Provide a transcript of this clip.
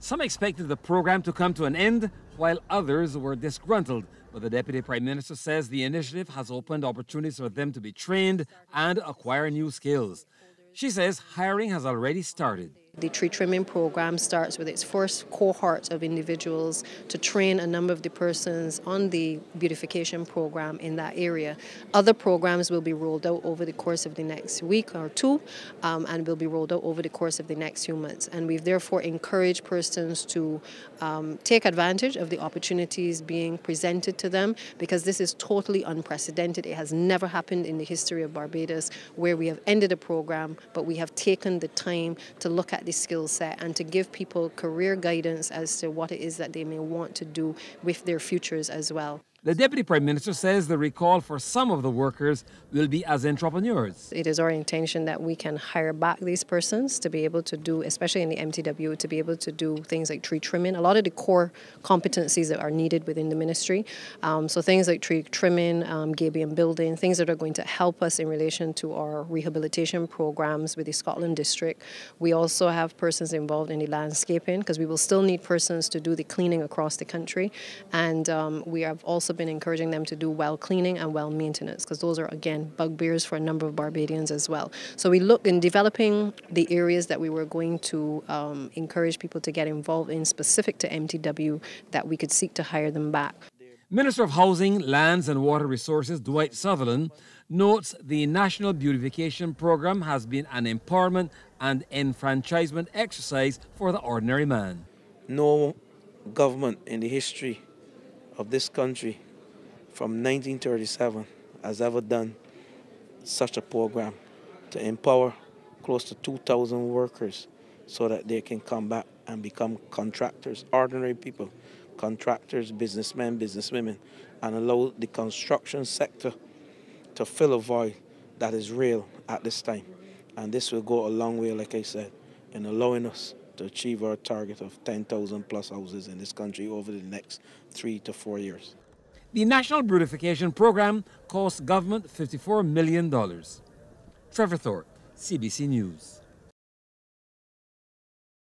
Some expected the program to come to an end, while others were disgruntled. But the Deputy Prime Minister says the initiative has opened opportunities for them to be trained and acquire new skills. She says hiring has already started. The tree trimming program starts with its first cohort of individuals to train a number of the persons on the beautification program in that area. Other programs will be rolled out over the course of the next week or two um, and will be rolled out over the course of the next few months. And we've therefore encouraged persons to um, take advantage of the opportunities being presented to them because this is totally unprecedented. It has never happened in the history of Barbados where we have ended a program, but we have taken the time to look at the skill set and to give people career guidance as to what it is that they may want to do with their futures as well. The Deputy Prime Minister says the recall for some of the workers will be as entrepreneurs. It is our intention that we can hire back these persons to be able to do, especially in the MTW, to be able to do things like tree trimming, a lot of the core competencies that are needed within the ministry. Um, so things like tree trimming, um, gabion building, things that are going to help us in relation to our rehabilitation programs with the Scotland District. We also have persons involved in the landscaping because we will still need persons to do the cleaning across the country. And um, we have also been encouraging them to do well cleaning and well maintenance because those are, again, bugbears for a number of Barbadians as well. So we look in developing the areas that we were going to um, encourage people to get involved in specific to MTW that we could seek to hire them back. Minister of Housing, Lands and Water Resources Dwight Sutherland notes the National Beautification Program has been an empowerment and enfranchisement exercise for the ordinary man. No government in the history of this country from 1937 has ever done such a program to empower close to 2,000 workers so that they can come back and become contractors, ordinary people, contractors, businessmen, businesswomen, and allow the construction sector to fill a void that is real at this time. And this will go a long way, like I said, in allowing us to achieve our target of 10,000 plus houses in this country over the next three to four years. The National Beautification Program cost government $54 million. Trevor Thorpe, CBC News.